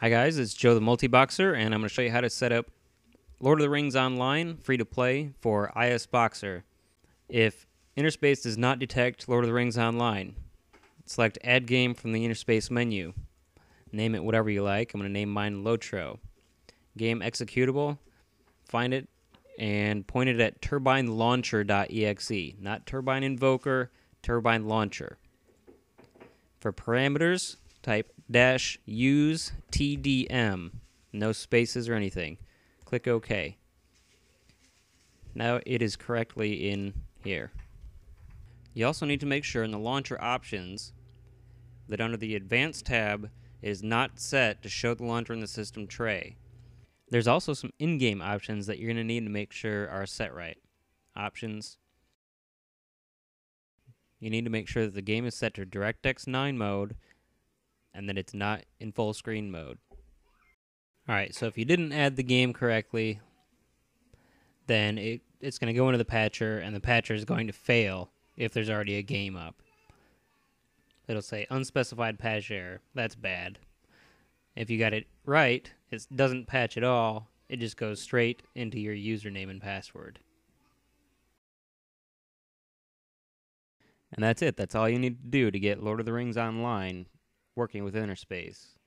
Hi guys, it's Joe the Multi-Boxer, and I'm going to show you how to set up Lord of the Rings Online free to play for ISBoxer. If Inner Space does not detect Lord of the Rings Online, select Add Game from the Inner Space menu. Name it whatever you like. I'm going to name mine Lotro. Game executable, find it and point it at turbinelauncher.exe, not Turbine Invoker, Turbine Launcher. For parameters, type dash use TDM. No spaces or anything. Click OK. Now it is correctly in here. You also need to make sure in the launcher options that under the Advanced tab it is not set to show the launcher in the system tray. There's also some in-game options that you're going to need to make sure are set right. Options. You need to make sure that the game is set to DirectX 9 mode and that it's not in full screen mode. Alright, so if you didn't add the game correctly, then it, it's going to go into the patcher, and the patcher is going to fail if there's already a game up. It'll say unspecified patch error. That's bad. If you got it right, it doesn't patch at all. It just goes straight into your username and password. And that's it. That's all you need to do to get Lord of the Rings Online working with Innerspace.